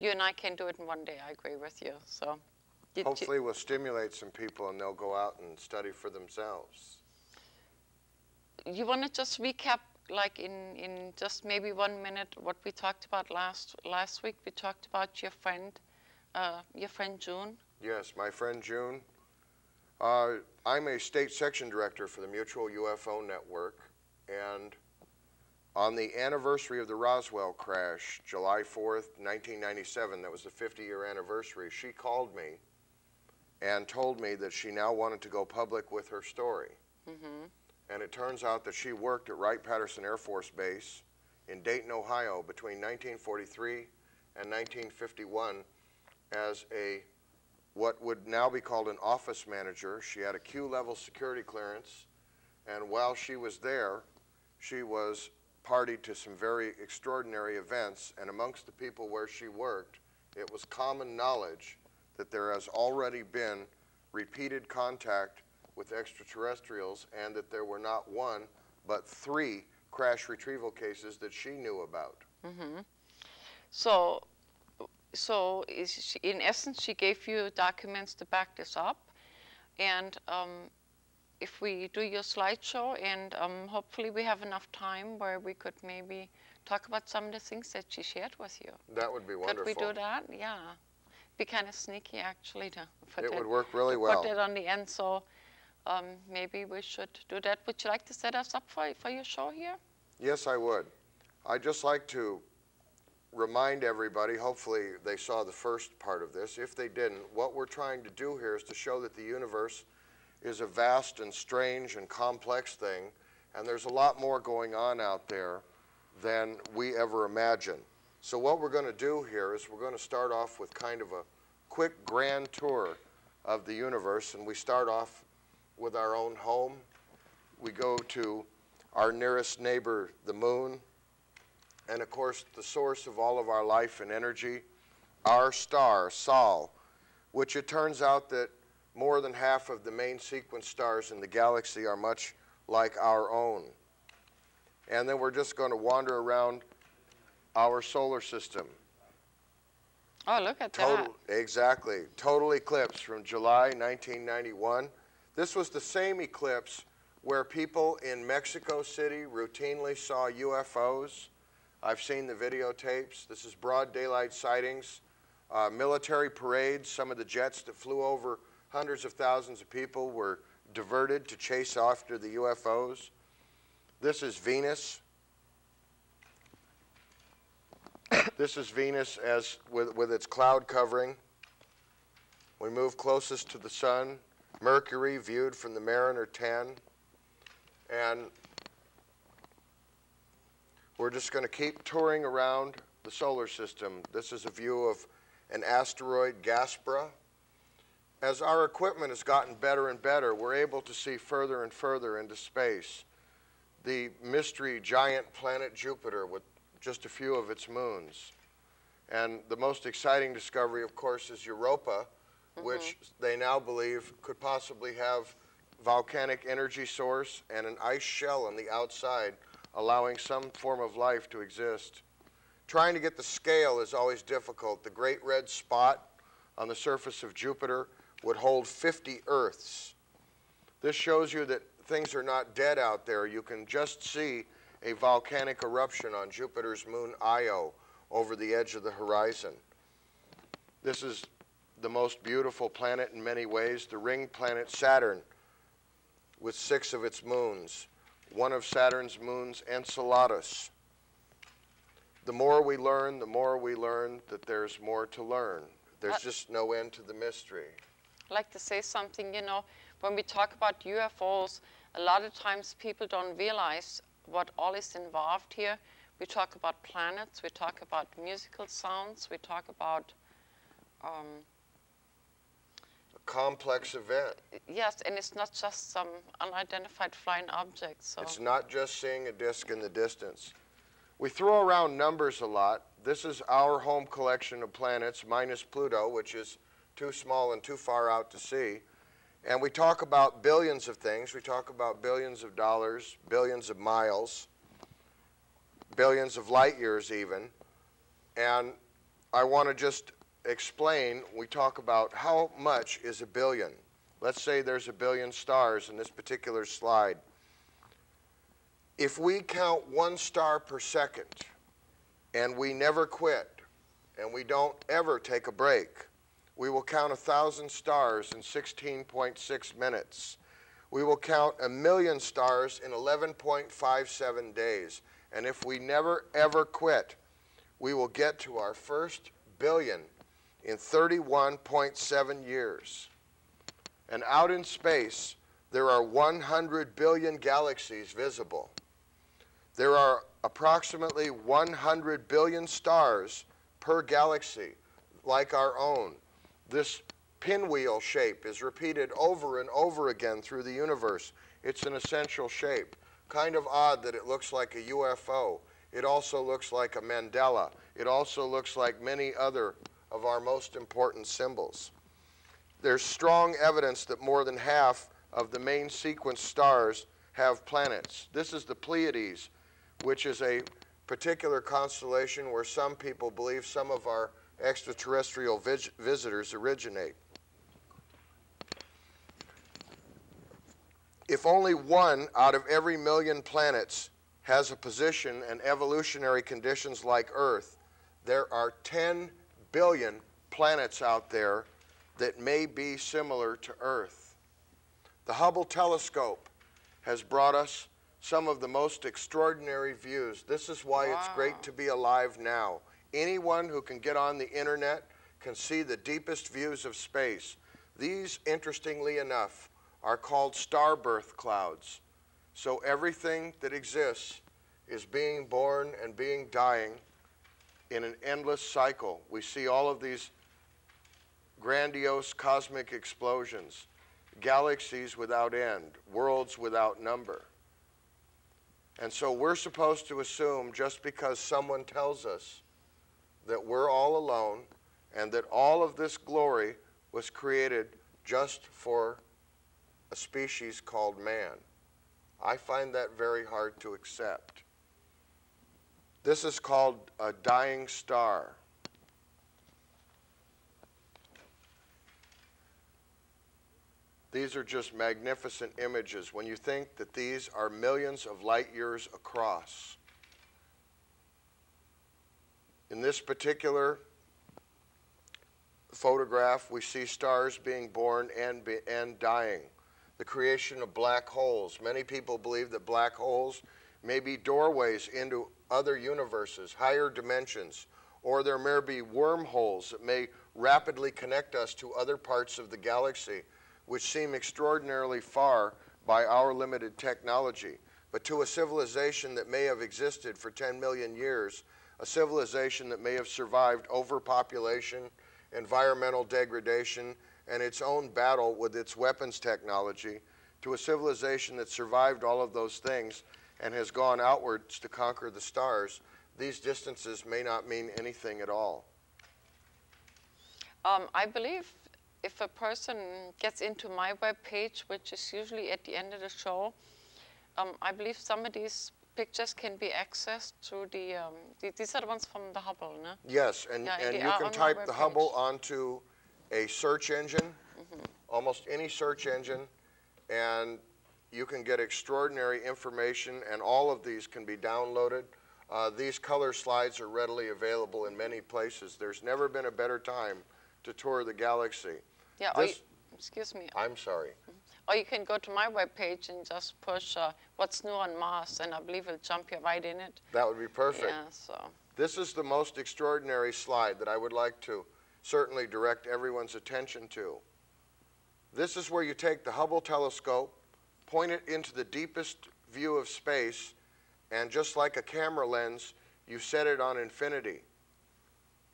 you and I can do it in one day. I agree with you. So, did Hopefully, we'll stimulate some people and they'll go out and study for themselves. you want to just recap, like in in just maybe one minute, what we talked about last last week? We talked about your friend, uh, your friend June. Yes, my friend June. Uh, I'm a state section director for the Mutual UFO Network, and on the anniversary of the Roswell crash, July 4th, 1997, that was the 50 year anniversary, she called me and told me that she now wanted to go public with her story. Mm-hmm. And it turns out that she worked at Wright Patterson Air Force Base in Dayton, Ohio between 1943 and 1951 as a what would now be called an office manager. She had a Q level security clearance, and while she was there, she was party to some very extraordinary events. And amongst the people where she worked, it was common knowledge that there has already been repeated contact with extraterrestrials and that there were not one, but three crash retrieval cases that she knew about. Mm-hmm. So, so is she, in essence, she gave you documents to back this up, and um, if we do your slideshow, and um, hopefully we have enough time where we could maybe talk about some of the things that she shared with you. That would be wonderful. Could we do that? Yeah, be kind of sneaky actually to put It that, would work really well. Put it on the end, so um, maybe we should do that. Would you like to set us up for for your show here? Yes, I would. I'd just like to remind everybody, hopefully they saw the first part of this. If they didn't, what we're trying to do here is to show that the universe is a vast and strange and complex thing, and there's a lot more going on out there than we ever imagine. So what we're going to do here is we're going to start off with kind of a quick grand tour of the universe, and we start off with our own home. We go to our nearest neighbor, the moon, and of course, the source of all of our life and energy, our star, Sol, which it turns out that more than half of the main sequence stars in the galaxy are much like our own. And then we're just going to wander around our solar system. Oh, look at Total, exactly. Total eclipse from July 1991. This was the same eclipse where people in Mexico City routinely saw UFOs. I've seen the videotapes. This is broad daylight sightings, uh, military parades. Some of the jets that flew over hundreds of thousands of people were diverted to chase after the UFOs. This is Venus. this is Venus as with, with its cloud covering. We move closest to the sun. Mercury viewed from the Mariner 10. And we're just going to keep touring around the solar system. This is a view of an asteroid, Gaspra. As our equipment has gotten better and better, we're able to see further and further into space. The mystery giant planet Jupiter with just a few of its moons. And the most exciting discovery, of course, is Europa, mm-hmm. which they now believe could possibly have volcanic energy source and an ice shell on the outside, allowing some form of life to exist. Trying to get the scale is always difficult. The great red spot on the surface of Jupiter would hold 50 Earths. This shows you that things are not dead out there. You can just see a volcanic eruption on Jupiter's moon Io over the edge of the horizon. This is the most beautiful planet in many ways, the ring planet Saturn, with six of its moons. One of Saturn's moons, Enceladus. The more we learn, the more we learn that there's more to learn. There's Uh, just no end to the mystery. Like to say something, you know, when we talk about UFOs, a lot of times people don't realize what all is involved here. We talk about planets, we talk about musical sounds, we talk about, um, A complex event. yes, and it's not just some unidentified flying object. So It's not just seeing a disk in the distance. We throw around numbers a lot. This is our home collection of planets minus Pluto, which is too small and too far out to see. And we talk about billions of things. We talk about billions of dollars, billions of miles, billions of light years even. And I want to just explain, we talk about how much is a billion. Let's say there's a billion stars in this particular slide. If we count one star per second and we never quit and we don't ever take a break, we will count a thousand stars in 16.6 minutes. We will count a million stars in 11.57 days. And if we never ever quit, we will get to our first billion in 31.7 years. And out in space, there are 100 billion galaxies visible. There are approximately 100 billion stars per galaxy, like our own. This pinwheel shape is repeated over and over again through the universe. It's an essential shape. Kind of odd that it looks like a UFO. It also looks like a mandala. It also looks like many other of our most important symbols. There's strong evidence that more than half of the main sequence stars have planets. This is the Pleiades, which is a particular constellation where some people believe some of our extraterrestrial vis visitors originate. If only one out of every million planets has a position and evolutionary conditions like Earth, there are 10 billion planets out there that may be similar to Earth. The Hubble telescope has brought us some of the most extraordinary views. This is why wow. it's great to be alive now. Anyone who can get on the internet can see the deepest views of space. These, interestingly enough, are called starbirth clouds. So everything that exists is being born and being dying in an endless cycle. We see all of these grandiose cosmic explosions, galaxies without end, worlds without number. And so we're supposed to assume just because someone tells us that we're all alone and that all of this glory was created just for a species called man. I find that very hard to accept. This is called a dying star. These are just magnificent images when you think that these are millions of light years across. In this particular photograph, we see stars being born and, be, and dying. The creation of black holes. Many people believe that black holes may be doorways into other universes, higher dimensions, or there may be wormholes that may rapidly connect us to other parts of the galaxy, which seem extraordinarily far by our limited technology. But to a civilization that may have existed for 10 million years, a civilization that may have survived overpopulation, environmental degradation, and its own battle with its weapons technology, to a civilization that survived all of those things and has gone outwards to conquer the stars, these distances may not mean anything at all. Um, I believe if a person gets into my web page, which is usually at the end of the show, um, I believe some of these pictures can be accessed through the, um, the these are the ones from the Hubble, no? Yes, and, yeah, and you can type the Hubble onto a search engine, mm -hmm. almost any search engine, and you can get extraordinary information, and all of these can be downloaded. Uh, these color slides are readily available in many places. There's never been a better time to tour the galaxy. Yeah, this, you, excuse me. I'm sorry. Mm -hmm. Or you can go to my webpage and just push uh, what's new on Mars, and I believe it'll jump you right in it. That would be perfect. Yeah, so. This is the most extraordinary slide that I would like to certainly direct everyone's attention to. This is where you take the Hubble telescope point it into the deepest view of space, and just like a camera lens, you set it on infinity.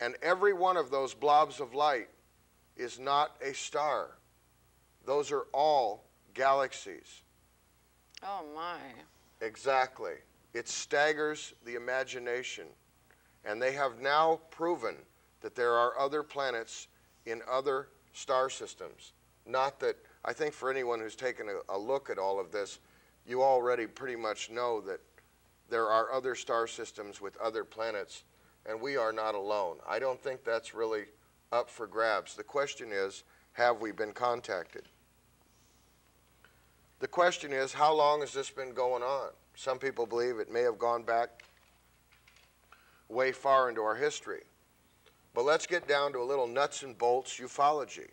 And every one of those blobs of light is not a star. Those are all galaxies. Oh, my. Exactly. It staggers the imagination. And they have now proven that there are other planets in other star systems. Not that I think for anyone who's taken a, a look at all of this, you already pretty much know that there are other star systems with other planets and we are not alone. I don't think that's really up for grabs. The question is, have we been contacted? The question is, how long has this been going on? Some people believe it may have gone back way far into our history. But let's get down to a little nuts and bolts ufology.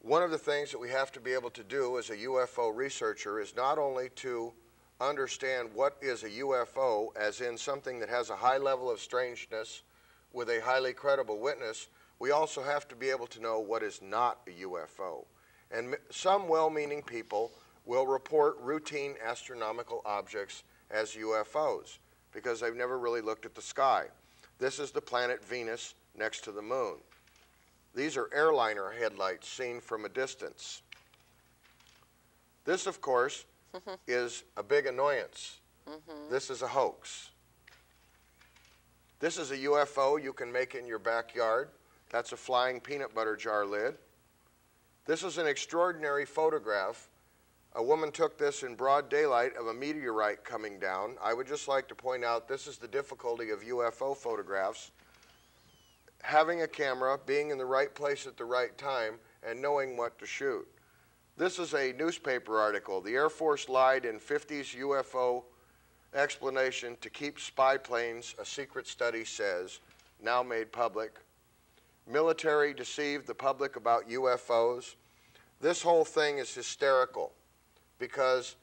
One of the things that we have to be able to do as a UFO researcher is not only to understand what is a UFO, as in something that has a high level of strangeness with a highly credible witness, we also have to be able to know what is not a UFO. And some well meaning people will report routine astronomical objects as UFOs because they've never really looked at the sky. This is the planet Venus next to the moon. These are airliner headlights seen from a distance. This, of course, is a big annoyance. Mm-hmm. This is a hoax. This is a UFO you can make in your backyard. That's a flying peanut butter jar lid. This is an extraordinary photograph. A woman took this in broad daylight of a meteorite coming down. I would just like to point out this is the difficulty of UFO photographs. Having a camera, being in the right place at the right time, and knowing what to shoot. This is a newspaper article. The Air Force lied in 50s UFO explanation to keep spy planes, a secret study says, now made public. Military deceived the public about UFOs. This whole thing is hysterical because,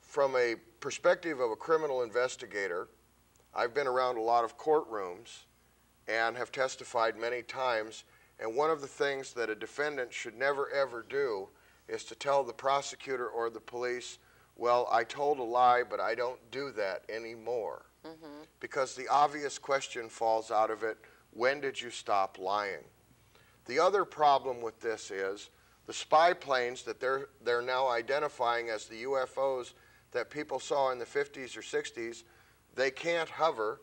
from a perspective of a criminal investigator, I've been around a lot of courtrooms and have testified many times. And one of the things that a defendant should never ever do is to tell the prosecutor or the police, well, I told a lie, but I don't do that anymore. Mm-hmm. Because the obvious question falls out of it when did you stop lying? The other problem with this is the spy planes that they're, they're now identifying as the UFOs that people saw in the 50s or 60s, they can't hover,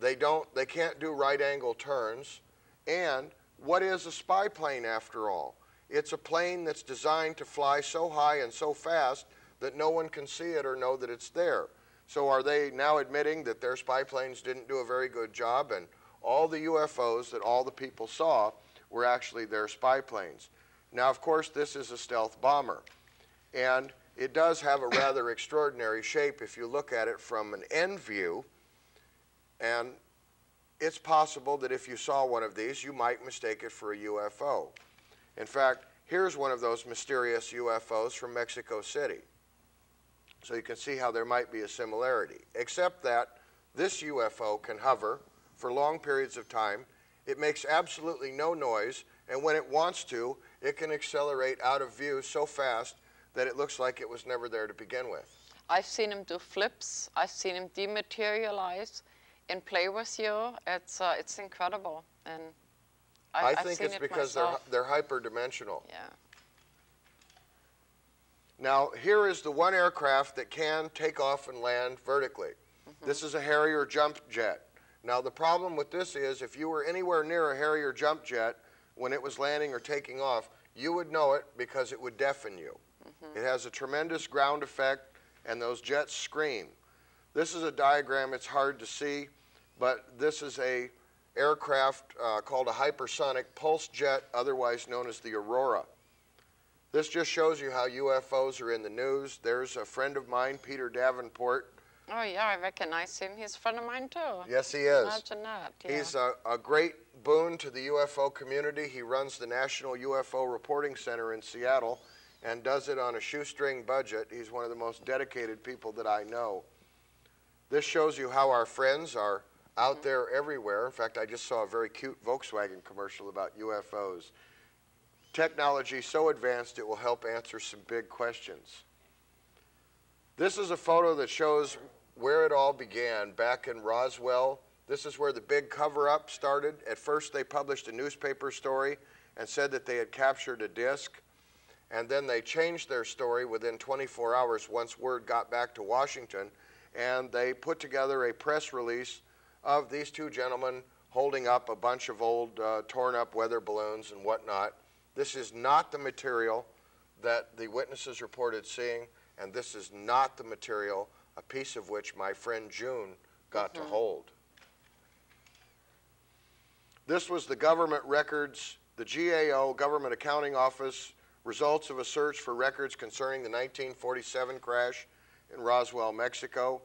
they, don't, they can't do right angle turns, and what is a spy plane after all? It's a plane that's designed to fly so high and so fast that no one can see it or know that it's there. So are they now admitting that their spy planes didn't do a very good job and all the UFOs that all the people saw were actually their spy planes? Now, of course, this is a stealth bomber. And it does have a rather extraordinary shape if you look at it from an end view. And it's possible that if you saw one of these, you might mistake it for a UFO. In fact, here's one of those mysterious UFOs from Mexico City. So you can see how there might be a similarity, except that this UFO can hover for long periods of time. It makes absolutely no noise, and when it wants to, it can accelerate out of view so fast that it looks like it was never there to begin with. I've seen him do flips. I've seen him dematerialize and play with you. It's, uh, it's incredible. And I, I think it's it because myself. they're, they're hyperdimensional. Yeah. Now, here is the one aircraft that can take off and land vertically. Mm -hmm. This is a Harrier jump jet. Now, the problem with this is if you were anywhere near a Harrier jump jet when it was landing or taking off, you would know it because it would deafen you. Mm -hmm. It has a tremendous ground effect, and those jets scream. This is a diagram. It's hard to see, but this is a aircraft uh, called a hypersonic pulse jet, otherwise known as the Aurora. This just shows you how UFOs are in the news. There's a friend of mine, Peter Davenport. Oh, yeah, I recognize him. He's a friend of mine, too. Yes, he is. Imagine that. Yeah. He's a, a great boon to the UFO community. He runs the National UFO Reporting Center in Seattle and does it on a shoestring budget. He's one of the most dedicated people that I know. This shows you how our friends are out mm-hmm. there everywhere. In fact, I just saw a very cute Volkswagen commercial about UFOs. Technology so advanced it will help answer some big questions. This is a photo that shows where it all began back in Roswell. This is where the big cover-up started. At first they published a newspaper story and said that they had captured a disc. And then they changed their story within 24 hours once word got back to Washington. And they put together a press release of these two gentlemen holding up a bunch of old uh, torn up weather balloons and whatnot. This is not the material that the witnesses reported seeing, and this is not the material, a piece of which my friend June got mm -hmm. to mm-hmm. hold. This was the government records, the GAO, Government Accounting Office, results of a search for records concerning the 1947 crash in Roswell, Mexico.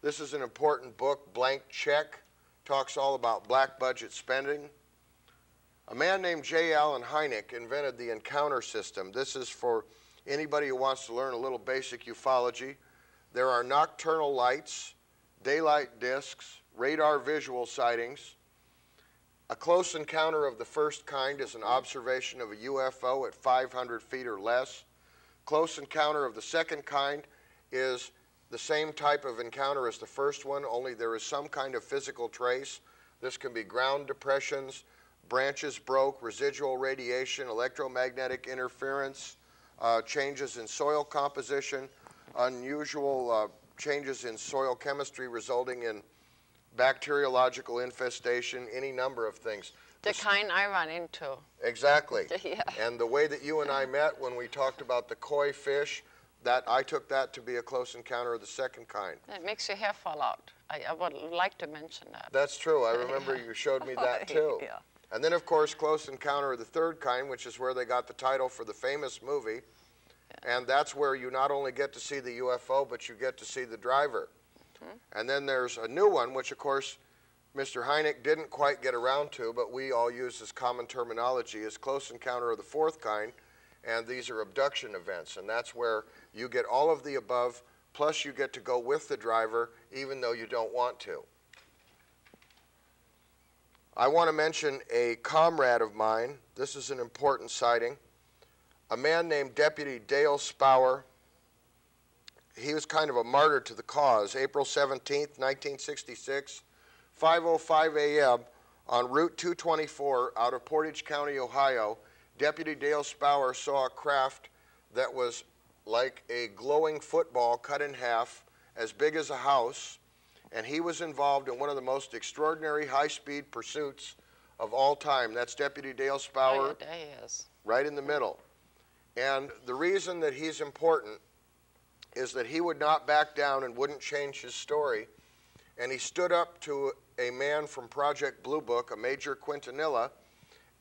This is an important book, Blank Check, talks all about black budget spending. A man named J. Allen Hynek invented the encounter system. This is for anybody who wants to learn a little basic ufology. There are nocturnal lights, daylight discs, radar visual sightings. A close encounter of the first kind is an observation of a UFO at 500 feet or less. Close encounter of the second kind is the same type of encounter as the first one, only there is some kind of physical trace. This can be ground depressions, branches broke, residual radiation, electromagnetic interference, uh, changes in soil composition, unusual uh, changes in soil chemistry resulting in bacteriological infestation, any number of things. The kind I run into. Exactly. Yeah. And the way that you and I met when we talked about the koi fish, that I took that to be a close encounter of the second kind. It makes your hair fall out. I, I would like to mention that. That's true. I remember you showed me that too. Yeah. And then, of course, Close Encounter of the Third Kind, which is where they got the title for the famous movie. And that's where you not only get to see the UFO, but you get to see the driver. Mm-hmm. And then there's a new one, which, of course, Mr. Hynek didn't quite get around to, but we all use as common terminology, is Close Encounter of the Fourth Kind. And these are abduction events. And that's where you get all of the above, plus you get to go with the driver, even though you don't want to. I want to mention a comrade of mine. This is an important sighting. A man named Deputy Dale Spaur. He was kind of a martyr to the cause. April 17th, 1966, 5:05 a.m. on Route 224 out of Portage County, Ohio, Deputy Dale Spaur saw a craft that was like a glowing football cut in half, as big as a house, and he was involved in one of the most extraordinary high-speed pursuits of all time. That's Deputy Dale Oh, Spaur, yeah, he is. right in the middle. And the reason that he's important is that he would not back down and wouldn't change his story. And he stood up to a man from Project Blue Book, a Major Quintanilla,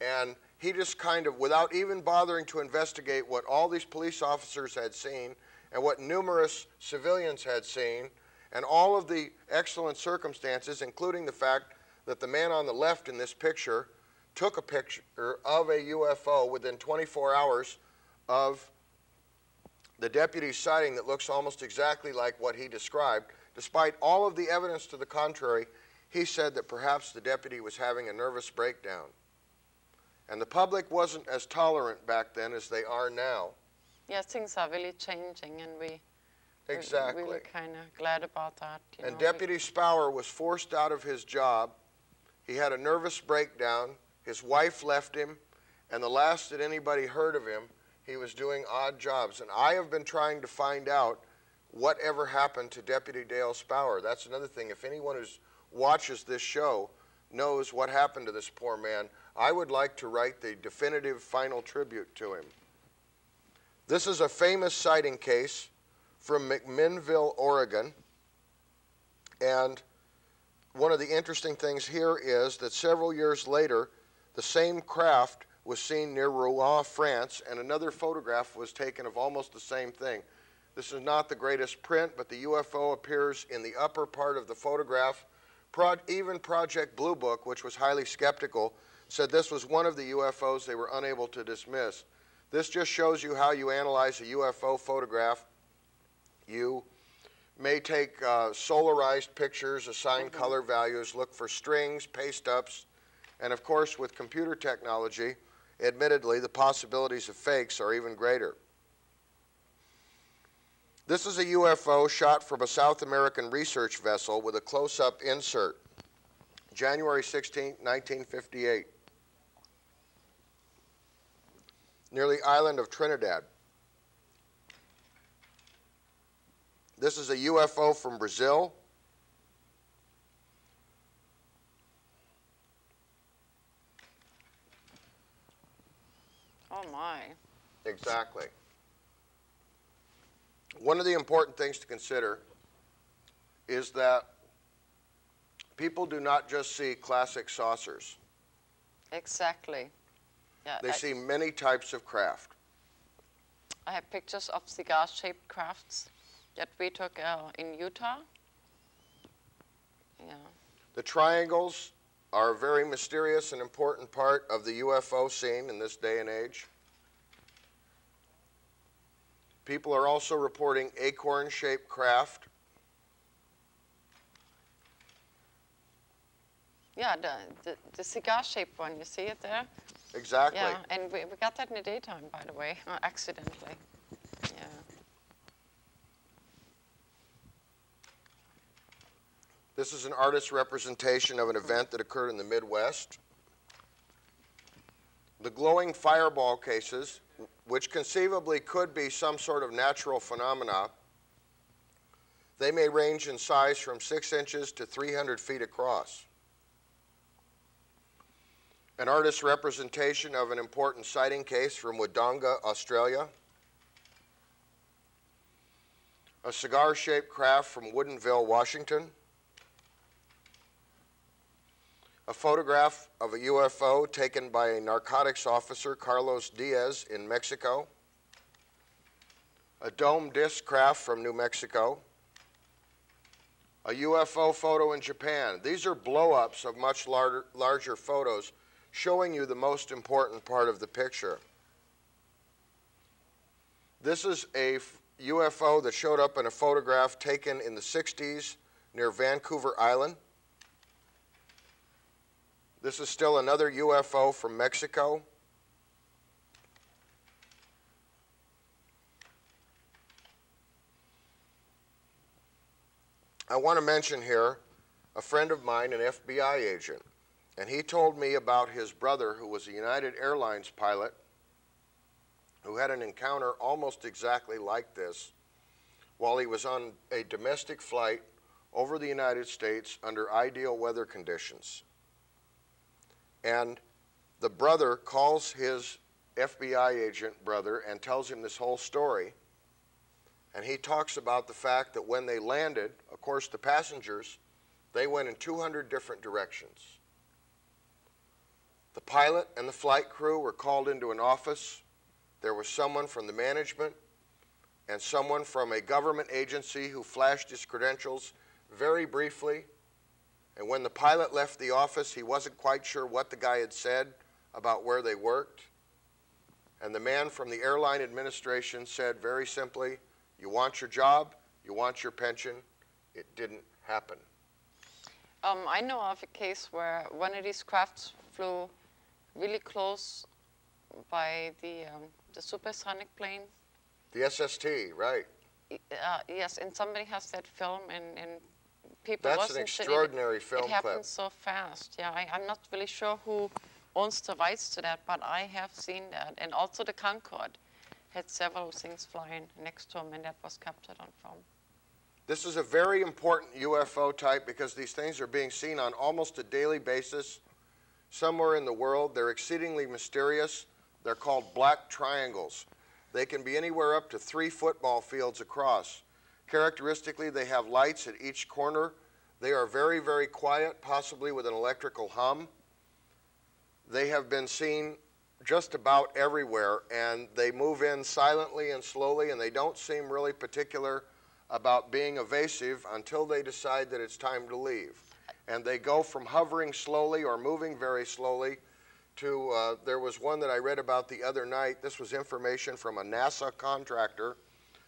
and he just kind of, without even bothering to investigate what all these police officers had seen and what numerous civilians had seen, and all of the excellent circumstances, including the fact that the man on the left in this picture took a picture of a UFO within 24 hours of the deputy's sighting that looks almost exactly like what he described. Despite all of the evidence to the contrary, he said that perhaps the deputy was having a nervous breakdown. And the public wasn't as tolerant back then as they are now. Yeah, things are really changing, and we Exactly. really kind of glad about that. And know, Deputy Spaur was forced out of his job. He had a nervous breakdown. His wife left him. And the last that anybody heard of him, he was doing odd jobs. And I have been trying to find out whatever happened to Deputy Dale Spaur. That's another thing. If anyone who watches this show knows what happened to this poor man, I would like to write the definitive final tribute to him. This is a famous sighting case from McMinnville, Oregon. And one of the interesting things here is that several years later, the same craft was seen near Rouen, France, and another photograph was taken of almost the same thing. This is not the greatest print, but the UFO appears in the upper part of the photograph. Pro- even Project Blue Book, which was highly skeptical, said this was one of the UFOs they were unable to dismiss. This just shows you how you analyze a UFO photograph. You may take uh, solarized pictures, assign color values, look for strings, paste ups, and of course, with computer technology, admittedly, the possibilities of fakes are even greater. This is a UFO shot from a South American research vessel with a close up insert. January 16, 1958. Near the island of Trinidad. This is a UFO from Brazil. Oh my. Exactly. One of the important things to consider is that people do not just see classic saucers. Exactly. Yeah, They I, see many types of craft. I have pictures of cigar-shaped crafts that we took uh, in Utah. Yeah. The triangles are a very mysterious and important part of the UFO scene in this day and age. People are also reporting acorn shaped craft. Yeah, the, the, the cigar-shaped one, you see it there? Exactly. Yeah, and we, we got that in the daytime, by the way, accidentally. Yeah. This is an artist's representation of an event that occurred in the Midwest. The glowing fireball cases, which conceivably could be some sort of natural phenomena, they may range in size from 6 inches to 300 feet across. An artist's representation of an important sighting case from Wodonga, Australia. A cigar-shaped craft from Woodinville, Washington. A photograph of a UFO taken by a narcotics officer, Carlos Diaz, in Mexico. A dome disc craft from New Mexico. A UFO photo in Japan. These are blow-ups of much larger, larger photos showing you the most important part of the picture. This is a UFO that showed up in a photograph taken in the 60s near Vancouver Island. This is still another UFO from Mexico. I want to mention here a friend of mine, an FBI agent, and he told me about his brother who was a United Airlines pilot who had an encounter almost exactly like this while he was on a domestic flight over the United States under ideal weather conditions. And the brother calls his FBI agent brother and tells him this whole story. And he talks about the fact that when they landed, of course, the passengers, they went in 200 different directions. The pilot and the flight crew were called into an office. There was someone from the management and someone from a government agency who flashed his credentials very briefly. And when the pilot left the office, he wasn't quite sure what the guy had said about where they worked. And the man from the airline administration said very simply, You want your job, you want your pension. It didn't happen. Um, I know of a case where one of these crafts flew really close by the, um, the supersonic plane. The SST, right. Uh, yes, and somebody has that film, and, and people That's an extraordinary film It happened so fast. Yeah, I, I'm not really sure who owns the rights to that, but I have seen that. And also the Concorde had several things flying next to him, and that was captured on film. This is a very important UFO type because these things are being seen on almost a daily basis somewhere in the world. They're exceedingly mysterious. They're called black triangles. They can be anywhere up to three football fields across. Characteristically, they have lights at each corner. They are very, very quiet, possibly with an electrical hum. They have been seen just about everywhere, and they move in silently and slowly, and they don't seem really particular about being evasive until they decide that it's time to leave. And they go from hovering slowly or moving very slowly to, uh, there was one that I read about the other night. This was information from a NASA contractor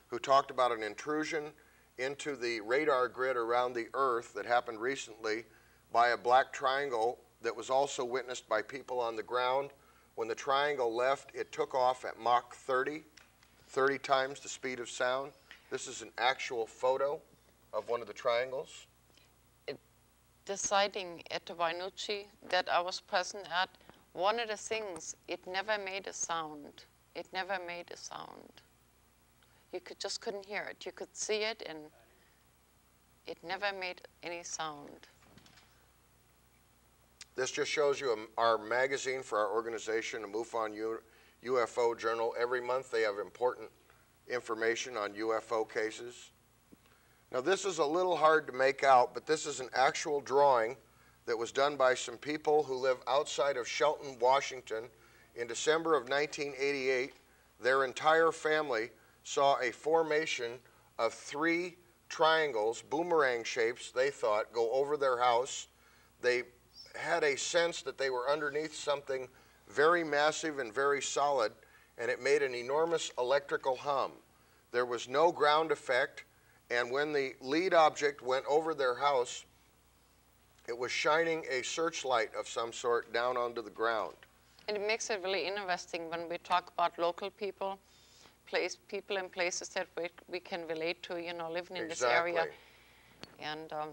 who talked about an intrusion into the radar grid around the Earth that happened recently by a black triangle that was also witnessed by people on the ground. When the triangle left, it took off at Mach 30, 30 times the speed of sound. This is an actual photo of one of the triangles. Sighting at the Wainuchi that I was present at, one of the things, it never made a sound. It never made a sound. You could just couldn't hear it. You could see it, and it never made any sound. This just shows you um, our magazine for our organization, the MUFON UFO Journal. Every month they have important information on UFO cases. Now this is a little hard to make out, but this is an actual drawing that was done by some people who live outside of Shelton, Washington. In December of 1988, their entire family saw a formation of three triangles, boomerang shapes, they thought, go over their house. They had a sense that they were underneath something very massive and very solid, and it made an enormous electrical hum. There was no ground effect, and when the lead object went over their house, it was shining a searchlight of some sort down onto the ground. And it makes it really interesting when we talk about local people, place people and places that we, we can relate to, you know, living in this area. Exactly. And um,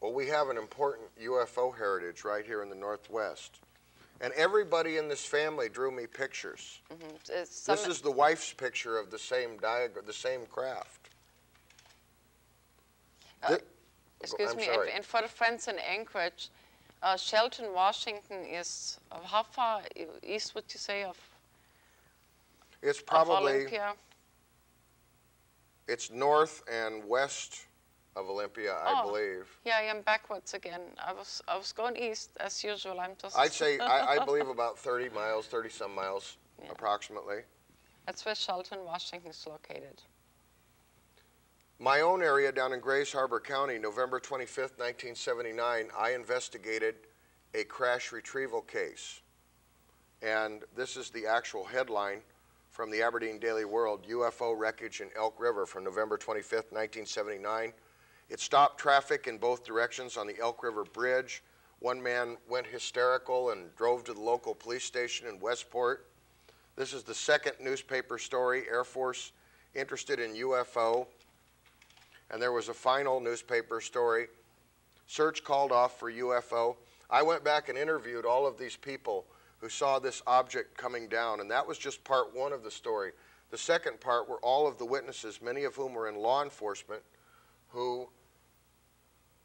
Well, we have an important UFO heritage right here in the Northwest. And everybody in this family drew me pictures. it's some, This is the wife's picture of the same diagram, the same craft. Uh, Thi- excuse I'm me, and, and for the friends in Anchorage, uh, Shelton, Washington is uh, how far east would you say of, It's probably, Olympia? it's north and west of Olympia, I Oh. believe. Yeah, I am backwards again. I was I was going east as usual. I'm just. I'd say, I, I believe about 30 miles, 30 some miles Yeah. approximately. That's where Shelton, Washington is located. My own area down in Grays Harbor County, November 25th, 1979, I investigated a crash retrieval case. And this is the actual headline from the Aberdeen Daily World UFO wreckage in Elk River from November 25th, 1979. It stopped traffic in both directions on the Elk River Bridge. One man went hysterical and drove to the local police station in Westport. This is the second newspaper story Air Force interested in UFO and there was a final newspaper story. Search called off for UFO. I went back and interviewed all of these people who saw this object coming down, and that was just part one of the story. The second part were all of the witnesses, many of whom were in law enforcement, who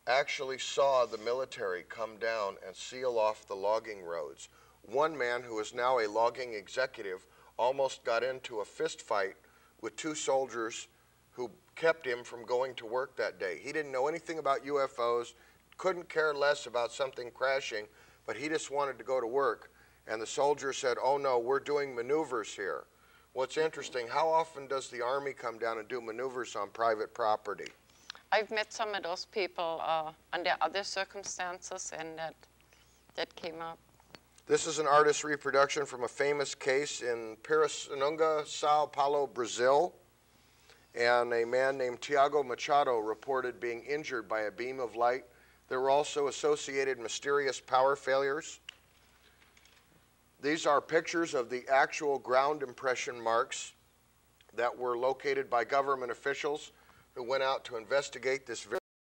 actually saw the military come down and seal off the logging roads. One man who is now a logging executive almost got into a fist fight with two soldiers who kept him from going to work that day. He didn't know anything about UFOs, couldn't care less about something crashing, but he just wanted to go to work. And the soldier said, Oh no, we're doing maneuvers here. What's interesting, how often does the Army come down and do maneuvers on private property? I've met some of those people uh, under other circumstances, and that that came up. This is an artist's reproduction from a famous case in Pirassununga, Sao Paulo, Brazil. And a man named Tiago Machado reported being injured by a beam of light. There were also associated mysterious power failures. These are pictures of the actual ground impression marks that were located by government officials who went out to investigate this very